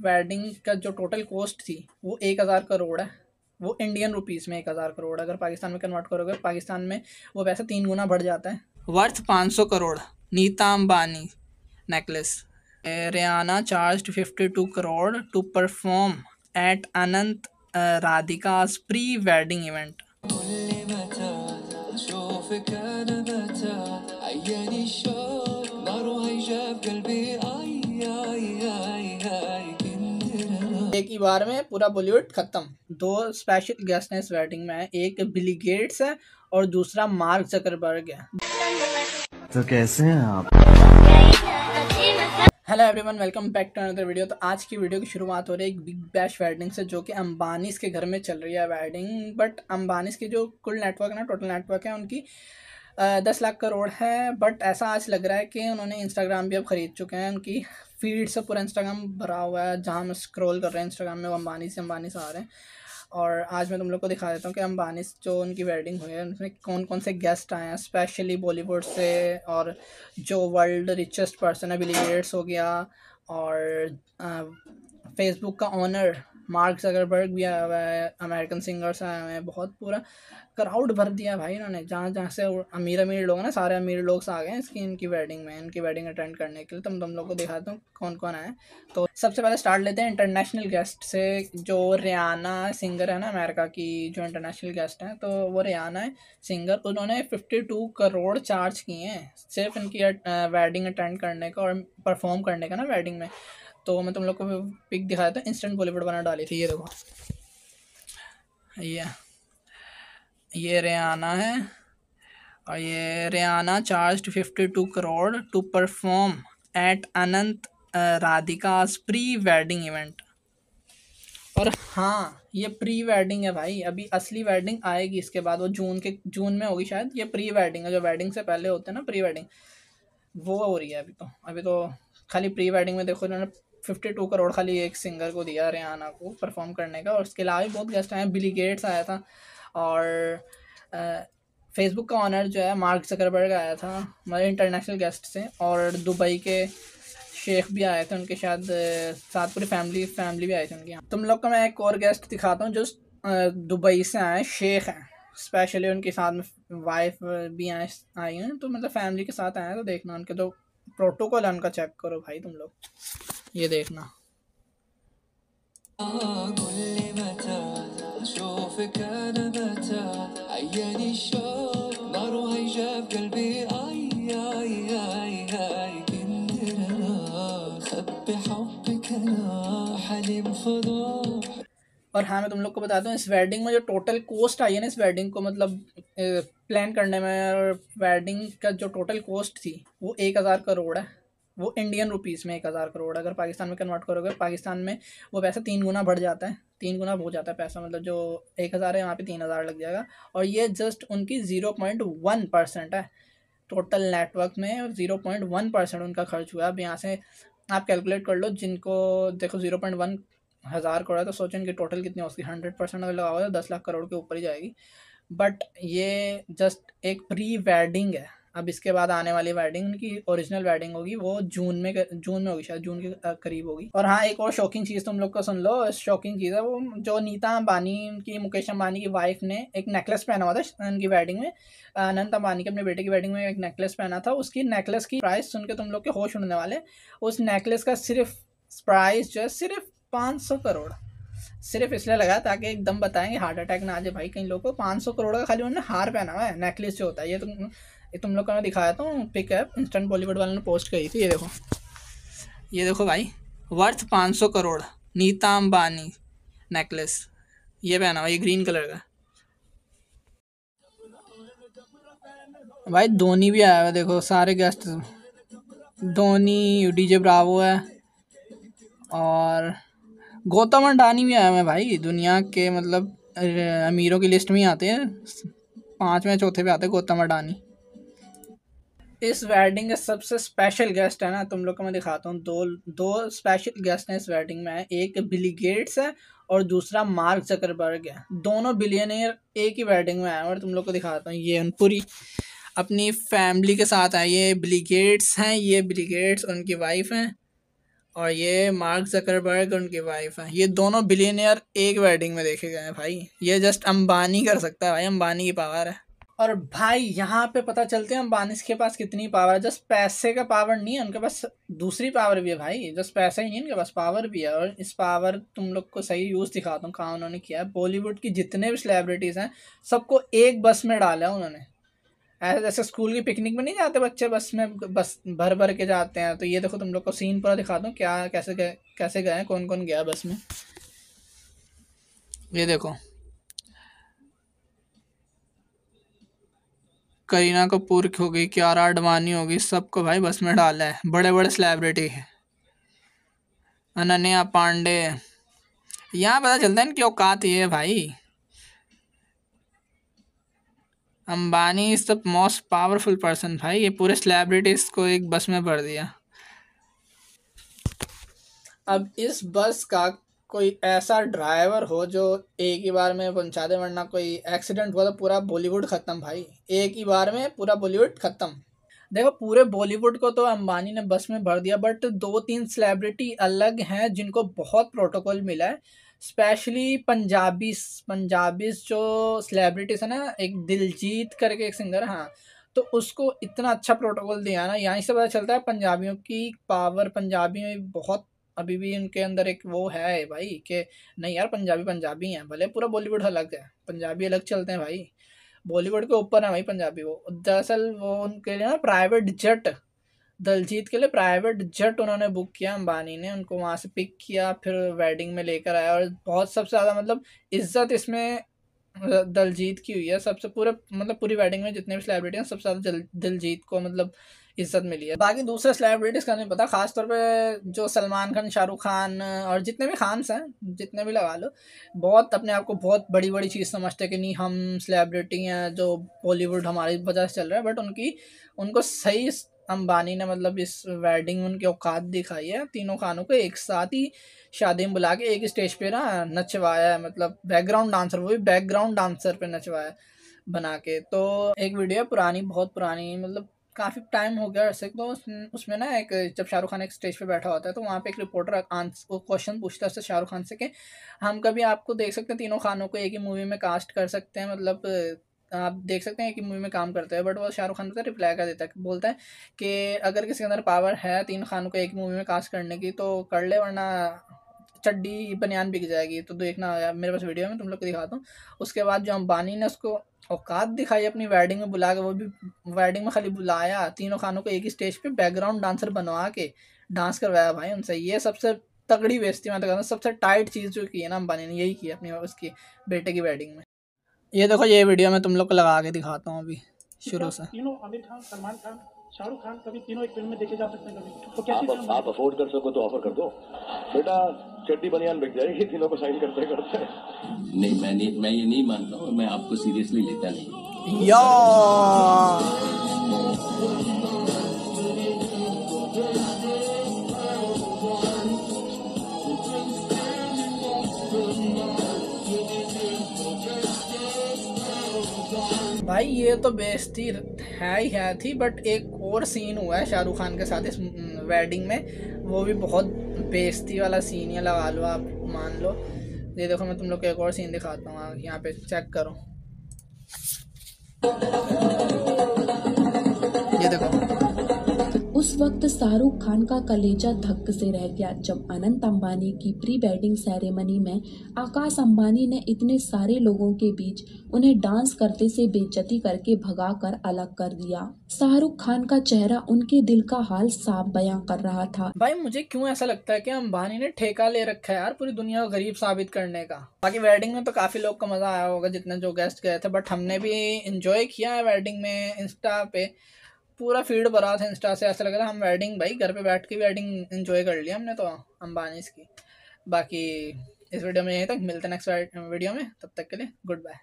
Wedding का जो total cost थी वो एक हज़ार करोड़ है। वो इंडियन रुपीज़ में एक हज़ार करोड़ अगर पाकिस्तान में कन्वर्ट करोगे पाकिस्तान में वो पैसा तीन गुना बढ़ जाता है। वर्थ पाँच सौ crore. Nita Ambani necklace Rihanna charge fifty two crore to perform at Anant Radhika pre wedding event एक ही बार में पूरा बॉलीवुड खत्म। दो स्पेशल गेस्ट हैं इस वेडिंग में एक बिली गेट्स है और दूसरा मार्क जकरबर्ग है तो कैसे हैं आप? Hello everyone welcome back to another video तो आज की वीडियो की शुरुआत हो रही है एक बिग बैश वेडिंग से जो कि अंबानीस के घर में चल रही है वेडिंग बट अंबानीस की जो कुल नेटवर्क है ना टोटल नेटवर्क है उनकी दस लाख करोड़ है बट ऐसा आज लग रहा है कि उन्होंने इंस्टाग्राम भी अब ख़रीद चुके हैं, उनकी फ़ीड से पूरा इंस्टाग्राम भरा हुआ है। जहाँ हम स्क्रॉल कर रहे हैं इंस्टाग्राम में, वो अम्बानी से अम्बानी से आ रहे हैं। और आज मैं तुम लोग को दिखा देता हूँ कि अम्बानी जो उनकी वेडिंग हुई है, उसमें कौन कौन से गेस्ट आए हैं स्पेशली बॉलीवुड से और जो वर्ल्ड रिचेस्ट पर्सन है बिली हो गया और फेसबुक का ऑनर मार्क जगरबर्ग भी आया हुआ है, अमेरिकन सिंगर्स आए हुए हैं, बहुत पूरा क्राउड भर दिया भाई इन्होंने, जहाँ जहाँ से अमीर अमीर लोग ना, सारे अमीर लोग आ गए इसकी, इनकी वेडिंग में, इनकी वेडिंग अटेंड करने के लिए। तुम तुम लोग को दिखाता हूँ कौन कौन आए तो सबसे पहले स्टार्ट लेते हैं इंटरनेशनल गेस्ट से, जो रियाना सिंगर है ना अमेरिका की, जो इंटरनेशनल गेस्ट हैं तो वो रियाना है सिंगर उन्होंने फिफ्टी टू करोड़ चार्ज किए हैं, सिर्फ़ इनकी वेडिंग अटेंड करने का और परफॉर्म करने का ना वेडिंग में। तो मैं तुम लोग को पिक दिखाया था इंस्टेंट बॉलीवुड बना डाली थी, ये देखो। ये ये रियाना है और ये Rihanna charge fifty two crore to perform at Anant Radhika pre wedding event और हाँ ये प्री वेडिंग है भाई। अभी असली वेडिंग आएगी, इसके बाद वो जून के, जून में होगी शायद। ये प्री वेडिंग है, जो वेडिंग से पहले होते हैं ना प्री वेडिंग वो हो रही है अभी तो। अभी तो खाली प्री वेडिंग में देखो, इन्होंने फिफ्टी टू करोड़ खाली एक सिंगर को दिया रियाना को परफॉर्म करने का और उसके अलावा भी बहुत गेस्ट आए बिली गेट्स आया था और फेसबुक का ऑनर जो है मार्क जकरबर्ग आया था मतलब इंटरनेशनल गेस्ट से और दुबई के शेख भी आए थे उनके शायद साथ पूरी फैमिली फैमिली भी आई थी यहाँ। तुम लोग का मैं एक और गेस्ट दिखाता हूँ, जो दुबई से आए शेख हैं। स्पेशली उनके साथ में वाइफ भी आए आई हैं तो मतलब फैमिली के साथ आए तो देखना उनके तो प्रोटोकॉल उनका चेक करो भाई तुम लोग। ये देखना। और हाँ मैं तुम लोग को बताता हूँ, इस वेडिंग में जो टोटल कॉस्ट आई है ना, इस वेडिंग को मतलब प्लान करने में और वेडिंग का जो टोटल कॉस्ट थी, वो एक हज़ार करोड़ है। वो इंडियन रुपीज़ में एक हज़ार करोड़ अगर पाकिस्तान में कन्वर्ट करोगे, पाकिस्तान में वो पैसा तीन गुना बढ़ जाता है। तीन गुना हो जाता है पैसा मतलब जो एक हज़ार है, वहाँ पे तीन हज़ार लग जाएगा। और ये जस्ट उनकी ज़ीरो पॉइंट वन परसेंट है। टोटल नेटवर्क में ज़ीरो पॉइंट वन परसेंट उनका खर्च हुआ अब यहाँ से आप कैलकुलेट कर लो, जिनको, देखो ज़ीरो पॉइंट वन हज़ार करोड़ है तो सोचें कि टोटल कितनी होगी हंड्रेड परसेंट अगर लगाओगे तो दस लाख करोड़ के ऊपर ही जाएगी। बट ये जस्ट एक प्री वेडिंग है। अब इसके बाद आने वाली वेडिंग उनकी ओरिजिनल वेडिंग होगी, वो जून में जून में होगी, शायद जून के करीब होगी। और हाँ एक और शॉकिंग चीज़ तुम लोग को सुन लो शॉकिंग चीज़ है, वो जो नीता अंबानी की, मुकेश अंबानी की वाइफ ने एक नेकलेस पहना हुआ था उनकी वेडिंग में अनंत अंबानी के अपने बेटे की वेडिंग में एक नेकलेस पहना था। उसकी नेकलेस की प्राइस सुन के तुम लोग के होश उड़ने वाले। उस नेकलेस का सिर्फ़ प्राइस जो है, सिर्फ़ पाँच सौ करोड़। सिर्फ़ इसलिए लगा ताकि एकदम बताएँगे हार्ट अटैक ना आ जाए भाई कई लोगों को। पाँच सौ करोड़ का खाली उन्होंने हार पहना हुआ है, नेकलेस जो होता है। ये तुम ये तुम लोग का मैं दिखाया था पिक ऐप इंस्टेंट बॉलीवुड वालों ने पोस्ट करी थी, ये देखो। ये देखो भाई वर्थ पाँच सौ करोड़, नीता अंबानी नेकलेस ये पहना हुआ, ये ग्रीन कलर का। भाई धोनी भी आया हुआ, देखो, सारे गेस्ट धोनी डीजे ब्रावो है, और गौतम अंडानी भी आया है भाई, दुनिया के मतलब अमीरों की लिस्ट में आते हैं। पाँचवें चौथे पे आते हैं गौतम अडानी इस वेडिंग के सबसे स्पेशल गेस्ट है ना, तुम लोग को मैं दिखाता हूँ। दो दो स्पेशल गेस्ट हैं इस वेडिंग में। एक बिली गेट्स है और दूसरा मार्क जकरबर्ग है। दोनों बिलियनियर एक ही वेडिंग में आए और तुम लोग को दिखाता हूँ। ये पूरी अपनी फैमिली के साथ आए ये बिली गेट्स हैं, ये बिली गेट्स उनकी वाइफ हैं। और ये मार्क जकरबर्ग उनकी वाइफ है। ये दोनों बिलियनियर एक वेडिंग में देखे गए हैं भाई। ये जस्ट अंबानी कर सकता है भाई, अंबानी की पावर है। और भाई, यहाँ पे पता चलते हैं अंबानी के पास कितनी पावर है। जस्ट पैसे का पावर नहीं है, उनके पास दूसरी पावर भी है भाई। जस्ट पैसा ही नहीं, उनके पास पावर भी है। और इस पावर तुम लोग को सही यूज़ दिखाता हूँ कहाँ उन्होंने किया है। बॉलीवुड की जितने भी सेलिब्रिटीज़ हैं, सबको एक बस में डाला है उन्होंने। जैसे स्कूल की पिकनिक में नहीं जाते बच्चे? बस में बस भर भर के जाते हैं। तो ये देखो तुम लोग को सीन पूरा दिखा दूँ। क्या, कैसे गए कैसे गए कौन कौन गया बस में? ये देखो। करीना कपूर हो गई, क्यारा अडवाणी होगी सबको भाई बस में डाला है। बड़े बड़े सेलिब्रिटी है। अनन्या पांडे। यहाँ पता चलता है इनकी औकात ये है भाई। Ambani is the most powerful person भाई, ये पूरे सेलिब्रिटीज को एक बस में भर दिया। अब इस बस का कोई ऐसा ड्राइवर हो जो एक ही बार में पहुँचा दे, वरना कोई एक्सीडेंट हुआ तो पूरा बॉलीवुड ख़त्म भाई। एक ही बार में पूरा बॉलीवुड ख़त्म। देखो, पूरे बॉलीवुड को तो अंबानी ने बस में भर दिया बट दो तीन सेलिब्रिटी अलग हैं जिनको बहुत प्रोटोकॉल मिला है। स्पेशली पंजाबी पंजाबी जो सेलिब्रिटीज है ना, एक दिलजीत करके एक सिंगर हाँ। तो उसको इतना अच्छा प्रोटोकॉल दिया ना, यहाँ से पता चलता है पंजाबियों की पावर पंजाबी में बहुत अभी भी उनके अंदर एक वो है भाई कि नहीं यार, पंजाबी पंजाबी हैं, भले पूरा बॉलीवुड अलग है, पंजाबी अलग चलते हैं भाई। बॉलीवुड के ऊपर है भाई पंजाबी वो। दरअसल वो उनके लिए ना प्राइवेट जेट दलजीत के लिए प्राइवेट जेट उन्होंने बुक किया, अंबानी ने उनको वहाँ से पिक किया, फिर वेडिंग में लेकर आया और बहुत सबसे ज़्यादा मतलब इज़्ज़त इसमें दलजीत की हुई है। सबसे पूरे मतलब पूरी वेडिंग में जितने भी सेलिब्रिटी हैं, सबसे ज़्यादा दिलजीत को मतलब इज़्ज़त मिली है। बाकी दूसरे सेलिब्रिटीज़ का नहीं पता, खासतौर पे जो सलमान खान, शाहरुख खान और जितने भी खान्स हैं, जितने भी लगा लो, बहुत अपने आप को बहुत बड़ी बड़ी चीज़ समझते हैं कि नहीं, हम सेलिब्रिटी हैं जो बॉलीवुड हमारी वजह से चल रहा है बट उनकी, उनको सही अंबानी ने मतलब इस वेडिंग में उनकी औकात दिखाई है। तीनों खानों को एक साथ ही शादी में बुला के एक स्टेज पे ना नचवाया है मतलब बैकग्राउंड डांसर वो भी बैकग्राउंड डांसर पे नचवाया बना के। तो एक वीडियो है पुरानी, बहुत पुरानी मतलब काफ़ी टाइम हो गया वैसे। तो उसमें ना एक, जब शाहरुख खान एक स्टेज पे बैठा होता है तो वहाँ पे एक रिपोर्टर आंसर क्वेश्चन पूछता है उससे शाहरुख खान से कि, हम कभी आपको देख सकते हैं, तीनों खानों को एक ही मूवी में कास्ट कर सकते हैं? मतलब आप देख सकते हैं कि मूवी में काम करते हैं बट वो शाहरुख खान पर रिप्लाई कर देता है बोलता है कि अगर किसी के अंदर पावर है तीन खानों को एक मूवी में कास्ट करने की तो कर ले, वरना चड्डी बनियान बिक जाएगी। तो देखना, मेरे पास वीडियो में तुम लोग को दिखाता हूँ। उसके बाद जो अंबानी ने उसको औकात दिखाई अपनी वेडिंग में बुला के, वो भी वेडिंग में खाली बुलाया, तीनों खानों को एक ही स्टेज पे बैकग्राउंड डांसर बनवा के डांस करवाया भाई उनसे। ये सबसे तगड़ी बेचती मैं तो कहता हूँ, सबसे टाइट चीज़ जो की है ना अंबानी ने, यही की अपनी उसकी बेटे की वेडिंग में। ये देखो ये वीडियो में तुम लोग को लगा के दिखाता हूँ अभी शुरू से। तीनों आमिर खान सलमान खान शाहरुख खान कभी तीनों एक फ़िल्म में देखे जा सकते हैं कभी। तो कैसे आप, आप अफोर्ड कर सको तो ऑफ़र कर दो। बेटा चड्डी बनियान बिक जाएगी तीनों को साइन करते करते। नहीं मैं नहीं मैं ये नहीं मानता हूँ मैं आपको सीरियसली लेता नहीं या! ये तो बेस्ती है ही है थी बट एक और सीन हुआ है शाहरुख खान के साथ इस वेडिंग में। वो भी बहुत बेइज्जती वाला सीन है, लगा लो आप, मान लो। ये देखो, मैं तुम लोग को एक और सीन दिखाता हूँ यहाँ पे चेक करो। ये देखो। वक्त शाहरुख खान का कलेजा धक्क से रह गया। जब अनंत अंबानी की प्री वेडिंग सेरेमनी में आकाश अंबानी ने इतने सारे लोगों के बीच उन्हें डांस करते से बेइज्जती करके भगाकर अलग कर दिया। शाहरुख खान का चेहरा उनके दिल का हाल साफ़ बयां कर रहा था। भाई, मुझे क्यों ऐसा लगता है कि अंबानी ने ठेका ले रखा है यार पूरी दुनिया को गरीब साबित करने का? बाकी वेडिंग में तो काफ़ी लोग का मज़ा आया होगा जितने जो गेस्ट गए थे बट हमने भी इंजॉय किया है वेडिंग में इंस्टा पे। पूरा फ़ीड भरा था इंस्टा से, ऐसा लग रहा हम वेडिंग भाई, घर पे बैठ के वेडिंग इन्जॉय कर लिया हमने तो अंबानी की। बाकी इस वीडियो में यहीं तक, मिलते हैं नेक्स्ट वीडियो में, तब तक के लिए गुड बाय